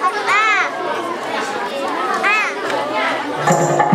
아빠. 아. 아.